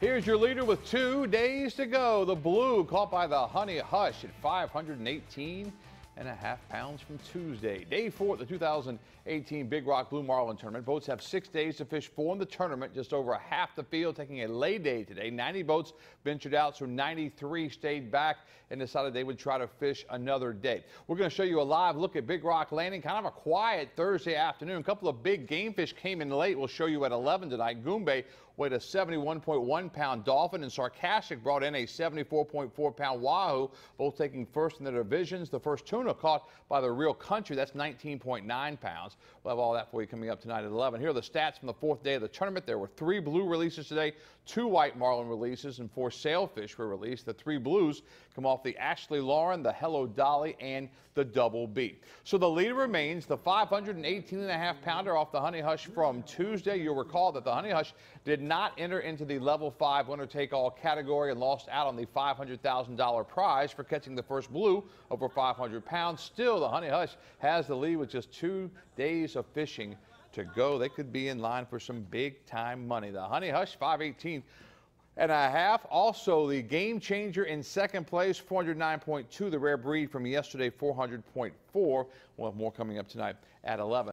Here's your leader with two days to go. The blue caught by the Honey Hush at 518 and a half pounds from Tuesday. Day four of the 2018 Big Rock Blue Marlin Tournament. Boats have six days to fish four in the tournament. Just over half the field taking a lay day today. 90 boats ventured out, so 93 stayed back and decided they would try to fish another day. We're going to show you a live look at Big Rock Landing. Kind of a quiet Thursday afternoon. A couple of big game fish came in late. We'll show you at 11 tonight. Goombay weighed a 71.1 pound dolphin and Sarkassic brought in a 74.4 pound wahoo, both taking first in their divisions. The first tuna caught by the real country. That's 19.9 pounds. We'll have all that for you coming up tonight at 11. Here are the stats from the fourth day of the tournament. There were three blue releases today, two white marlin releases, and four sailfish were released. The three blues come off the Ashley Lauren, the Hello Dolly, and the Double B. So the leader remains the 518 and a half pounder off the Honey Hush from Tuesday. You'll recall that the Honey Hush did not enter into the level five winner take all category and lost out on the $500,000 prize for catching the first blue over 500 pounds. Still, the Honey Hush has the lead with just two days of fishing to go. They could be in line for some big time money. The Honey Hush 518 and a half. Also, the game changer in second place, 409.2, the rare breed from yesterday, 400.4. We'll have more coming up tonight at 11.